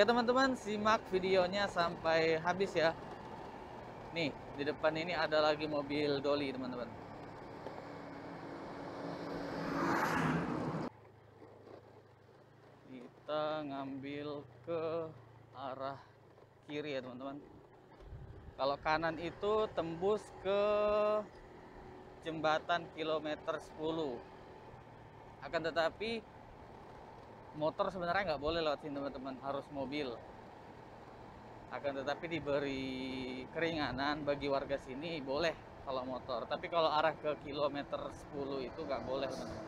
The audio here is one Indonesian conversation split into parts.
Oke teman-teman, simak videonya sampai habis ya. Nih, di depan ini ada lagi mobil Dolly teman-teman. Kita ngambil ke arah kiri ya teman-teman. Kalau kanan itu tembus ke jembatan kilometer 10. Akan tetapi motor sebenarnya nggak boleh lewat sini teman-teman, harus mobil. Akan tetapi diberi keringanan bagi warga sini boleh kalau motor. Tapi kalau arah ke kilometer 10 itu nggak boleh teman-teman.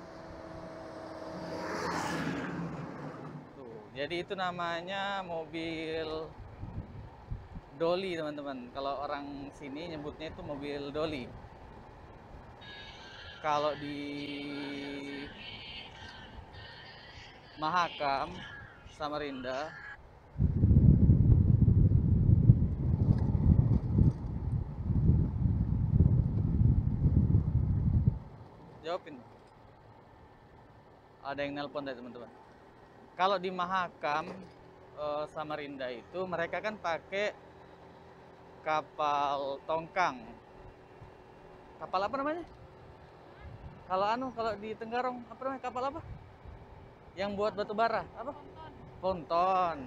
Tuh, jadi itu namanya mobil Dolly teman-teman. Kalau orang sini nyebutnya itu mobil Dolly. Kalau di Mahakam Samarinda. Jawabin. Ada yang nelpon dari teman-teman. Kalau di Mahakam eh, Samarinda itu mereka kan pakai kapal tongkang. Kapal apa namanya? Kalau anu kalau di Tenggarong apa namanya? Kapal apa yang buat batu bara apa? Ponton.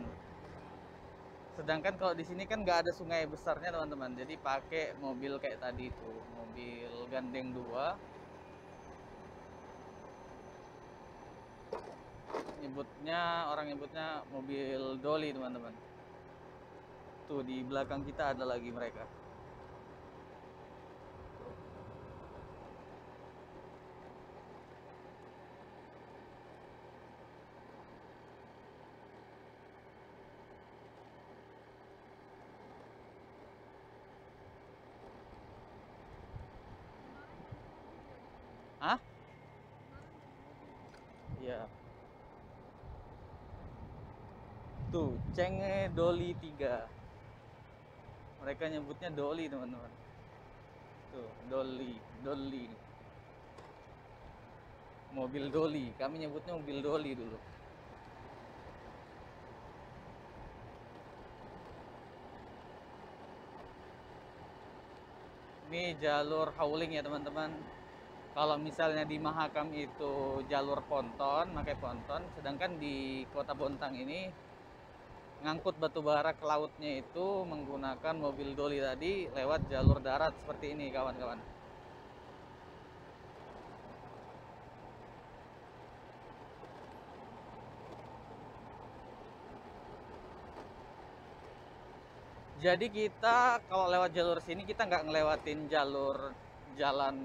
Sedangkan kalau di sini kan nggak ada sungai besarnya teman-teman. Jadi pakai mobil kayak tadi itu mobil gandeng dua. Nyebutnya orang nyebutnya mobil Dolly teman-teman. Tuh di belakang kita ada lagi mereka Iya. Tuh, cenge Dolly 3. Mereka nyebutnya Dolly, teman-teman. Tuh, Dolly, Dolly. Mobil Dolly. Kami nyebutnya mobil Dolly dulu. Ini jalur hauling ya, teman-teman kalau misalnya di Mahakam itu jalur ponton, pakai ponton, sedangkan di Kota Bontang ini ngangkut batu bara ke lautnya itu menggunakan mobil doli tadi lewat jalur darat seperti ini kawan-kawan. Jadi kita kalau lewat jalur sini kita nggak ngelewatin jalur jalan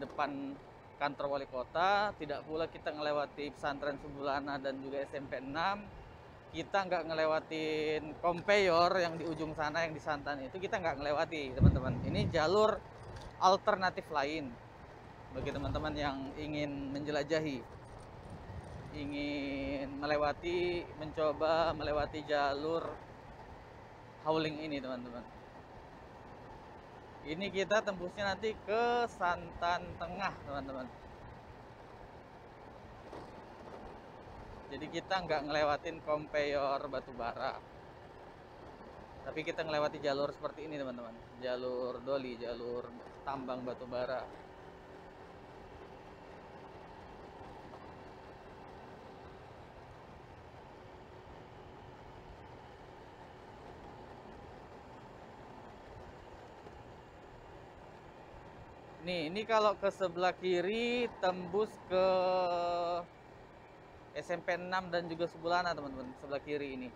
depan kantor wali kota, tidak pula kita ngelewati pesantren Subulana dan juga SMP 6. Kita nggak ngelewatin kompeyor yang di ujung sana yang di Santan itu kita nggak ngelewati teman-teman. Ini jalur alternatif lain bagi teman-teman yang ingin menjelajahi, ingin melewati, mencoba melewati jalur hauling ini teman-teman ini kita tembusnya nanti ke Santan Tengah teman-teman. Jadi kita nggak ngelewatin kompeyor batu bara tapi kita ngelewati jalur seperti ini teman-teman. Jalur doli jalur tambang batu Nih, ini kalau ke sebelah kiri tembus ke SMP 6 dan juga Sebulana, teman-teman. Sebelah kiri ini.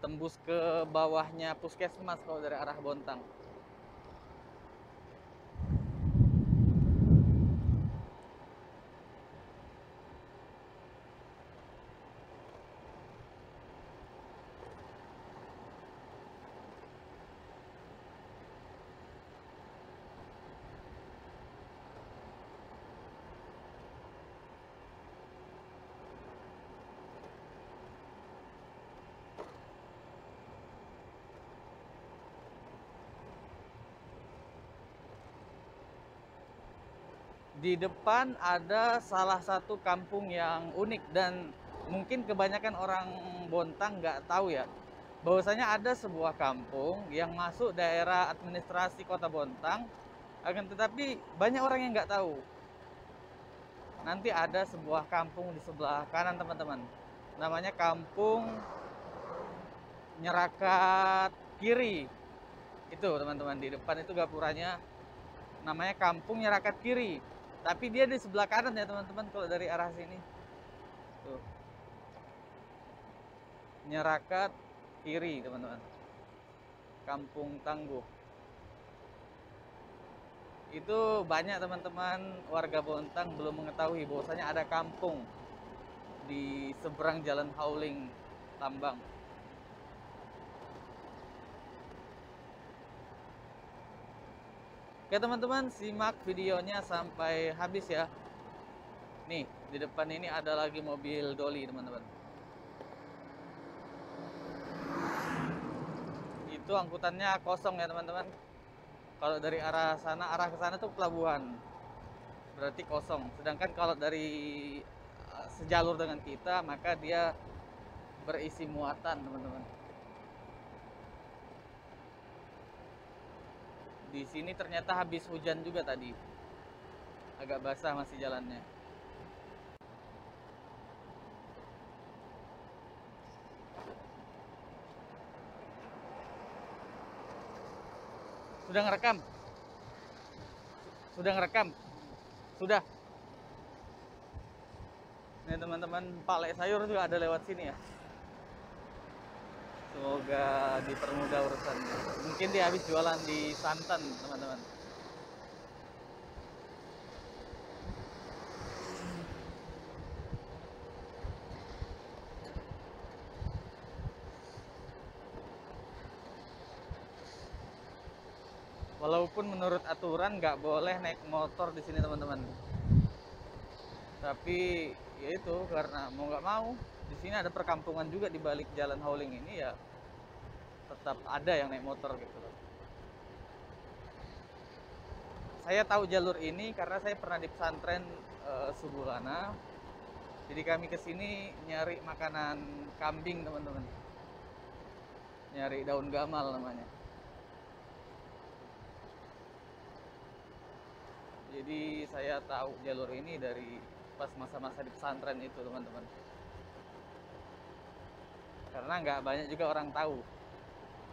Tembus ke bawahnya Puskesmas kalau dari arah Bontang. Di depan ada salah satu kampung yang unik dan mungkin kebanyakan orang Bontang nggak tahu ya. Bahwasanya ada sebuah kampung yang masuk daerah administrasi kota Bontang akan tetapi banyak orang yang nggak tahu. Nanti ada sebuah kampung di sebelah kanan teman-teman. Namanya kampung Nyerakat Kiri. Itu teman-teman di depan itu gapuranya. Namanya kampung Nyerakat Kiri tapi dia di sebelah kanan ya teman-teman kalau dari arah sini. Tuh. Nyerakat Kiri teman-teman. Kampung Tangguh. Itu banyak teman-teman warga Bontang belum mengetahui bahwasanya ada kampung di seberang jalan Hauling Tambang Oke teman-teman simak videonya sampai habis ya. Nih di depan ini ada lagi mobil doli teman-teman. Itu angkutannya kosong ya teman-teman. Kalau dari arah sana arah ke sana tuh pelabuhan. Berarti kosong. Sedangkan kalau dari uh, sejalur dengan kita maka dia berisi muatan teman-teman di sini ternyata habis hujan juga tadi. Agak basah masih jalannya. Sudah ngerekam? Sudah ngerekam? Sudah. Ini teman-teman Pak Lek Sayur juga ada lewat sini ya Semoga dipermudah urusannya. Mungkin dia habis jualan di santan, teman-teman. Walaupun menurut aturan nggak boleh naik motor di sini teman-teman. Tapi ya itu karena mau nggak mau di sini ada perkampungan juga di balik jalan Hauling ini ya tetap ada yang naik motor gitu loh. Saya tahu jalur ini karena saya pernah di pesantren e, Subulana. Jadi kami ke sini nyari makanan kambing teman-teman. Nyari daun gamal namanya. Jadi saya tahu jalur ini dari pas masa-masa di pesantren itu teman-teman karena nggak banyak juga orang tahu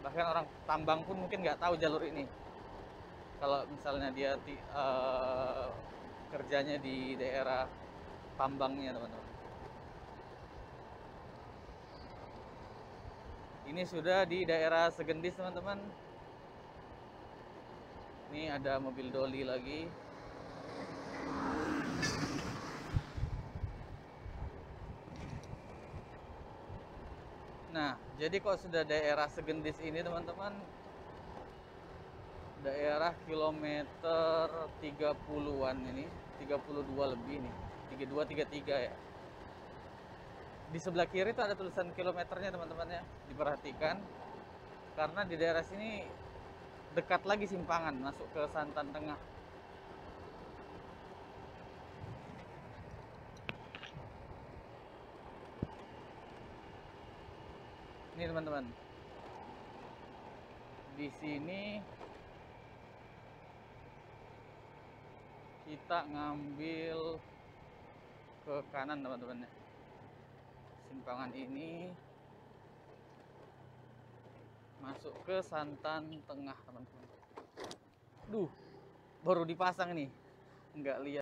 bahkan orang tambang pun mungkin nggak tahu jalur ini. Kalau misalnya dia uh, kerjanya di daerah tambangnya teman-teman. Ini sudah di daerah Segendis teman-teman. Ini ada mobil doli lagi jadi kok sudah daerah Segendis ini teman-teman daerah kilometer 30-an ini, 32 lebih nih. 32 33 ya. Di sebelah kiri itu ada tulisan kilometernya teman-teman ya. Diperhatikan karena di daerah sini dekat lagi simpangan masuk ke Santan Tengah. Teman-teman. Di sini kita ngambil ke kanan teman-teman. Ya simpangan ini masuk ke santan tengah teman-teman. Duh baru dipasang nih. Nggak lihat